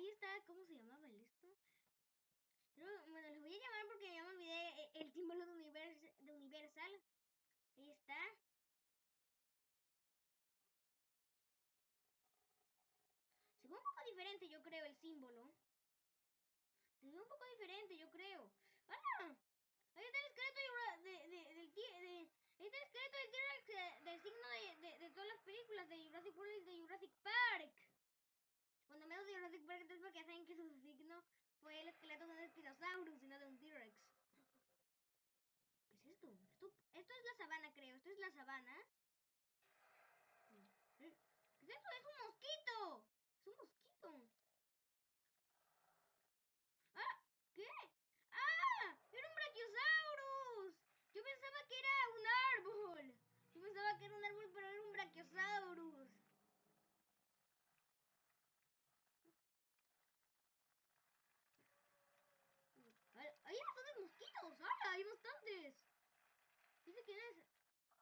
ahí está, ¿cómo se llamaba el esto? Bueno, les voy a llamar porque ya me olvidé eh, el símbolo de, univers de Universal. Ahí está. Se ve un poco diferente, yo creo, el símbolo. Se ve un poco diferente, yo creo. ¡Ah! Ahí está el esqueleto de, de, del de, ahí está el esqueleto del del signo de, de, todas las películas de Jurassic World y de Jurassic Park. Jurassic Park es porque saben que su signo fue el esqueleto de un Spinosaurus y no de un T-Rex. ¿Qué es esto? esto? Esto es la sabana, creo. Esto es la sabana. ¿Qué es esto? ¡Es un mosquito! ¡Es un mosquito! ¡Ah! ¿Qué? ¡Ah! ¡Era un Brachiosaurus! Yo pensaba que era un árbol. Yo pensaba que era un árbol, pero era un Brachiosaurus. Hay bastantes mosquitos. ¡Hala! Hay. Dice quién es.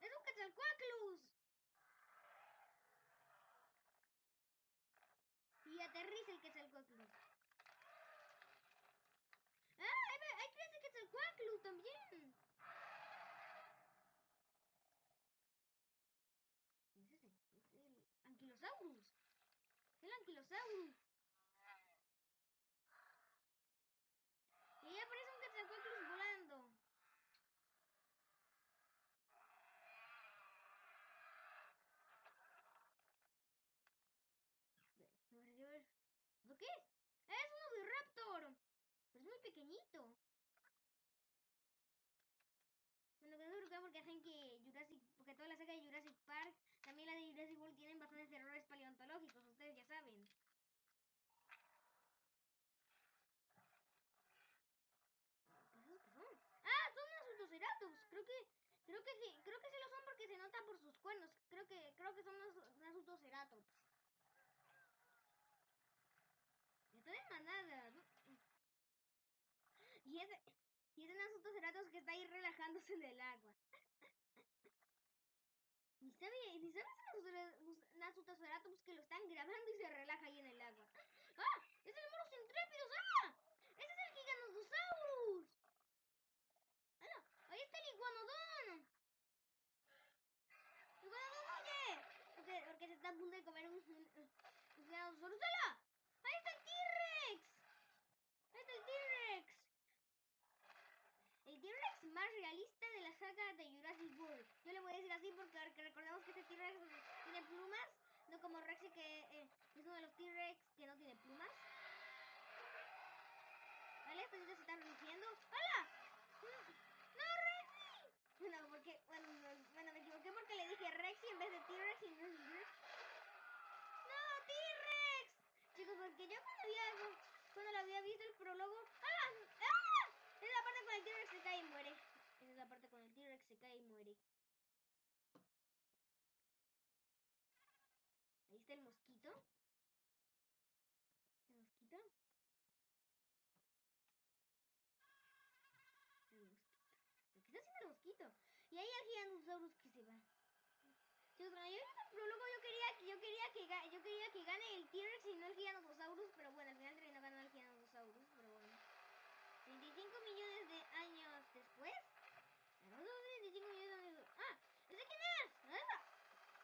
¡Es un Quetzalcoatlus! Y aterriza el Quetzalcoatlus. ¡Ah! ¡Ahí, ahí crece Quetzalcoatlus también! ¿Qué es ese? Es el Anquilosaurus. El Anquilosaurus. Y ahí aparece un Quetzalcoatlus volando. ¿Lo qué es? ¡Es un Oviraptor! Pero es muy pequeñito. Bueno, que es porque hacen que Jurassic, porque toda la saga de Jurassic Park, también la de Jurassic World tienen bastantes errores paleontológicos, ustedes ya saben. ¿Esos qué son? ¡Ah! Son los Ceratops. Creo que, creo que creo que sí lo son porque se nota por sus cuernos. Creo que, creo que son los Nasutoceratops. Está de manada. Y ese, y ese Nasutoceratops que está ahí relajándose en el agua. Ni sabe, ni sabe ese Nasutoceratops que lo están grabando y se relaja ahí en el agua. ¡Ah! ¡Es el Moros Intrépidos! ¡Ah! ¡Ese es el Giganotosaurus! ¡Ah! ¡Ahí está el Iguanodon! ¡Iguanodon, oye! Porque, se está a punto de comer un, un, un ¡Ahí está el T-Rex! ¡Ahí está el T-Rex! El T-Rex realista de la saga de Jurassic World. Yo le voy a decir así porque recordemos que este T-Rex tiene plumas, no como Rexy que eh, es uno de los T-Rex que no tiene plumas. ¿Vale? Estos se están rugiendo. ¡Hala! ¡No, Rexy! Bueno, porque, bueno, bueno, me equivoqué porque le dije Rexy en vez de T-Rex y no es ¡No, T-Rex! Chicos, porque yo cuando había, cuando lo había visto el prólogo... ¡Ah! ¡Ah! Es la parte con el T-Rex se cae y muere. Esa es la parte con el T-Rex se cae y muere. Ahí está el mosquito. ¿El mosquito? El mosquito. ¿Qué está haciendo el mosquito? Y ahí el Giganotosaurus que se va. Cuando yo prólogo yo quería, yo quería que yo quería que gane el T-Rex y no el Giganotosaurus, pero bueno, al final terminó ganando el Giganotosaurus, pero bueno. 25 millones de años después. ¿No? 25 millones de años. ¡Ah! ¿Ese quién es? ¿Ah?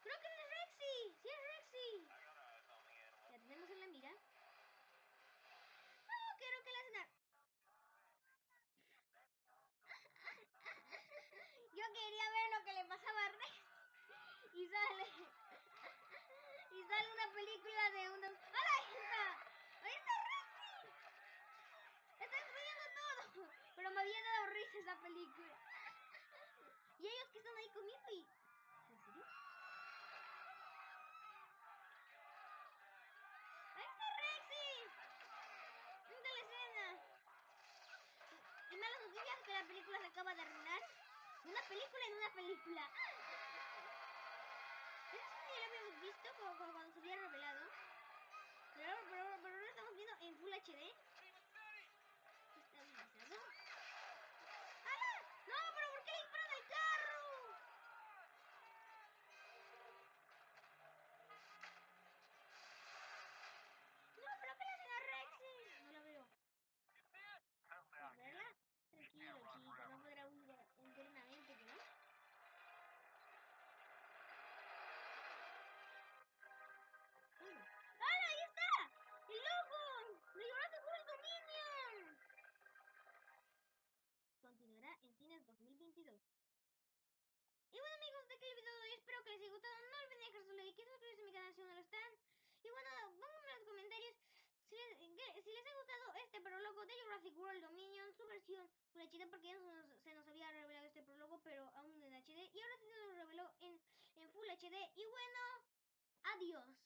Creo que es Rexy. Sí, es Rexy. Ya tenemos en la mira. No, quiero que la cena. Yo quería ver lo que le pasaba a Rexy. Y sale. Y sale una película de unos. ¡Hala! Ahí está. Ahí está Rexy. Está destruyendo todo. Pero me había dado risa esa película. Y ellos que están ahí comiendo y... ¿En serio? ¡Ahí está Rexy! ¡Vente la escena! Y malas noticias que la película se acaba de arruinar. Una película en una película. Ya lo habíamos visto cuando se había revelado. Pero, pero, ahora estamos viendo en Full HD. Y suscribirse a mi canal si aún no lo están. Y bueno, pónganme en los comentarios si les, ha gustado este prólogo de Jurassic World Dominion, su versión Full HD, porque ya nos- se nos había revelado este prólogo, pero aún en HD. Y ahora se nos reveló en, en Full HD. Y bueno, adiós.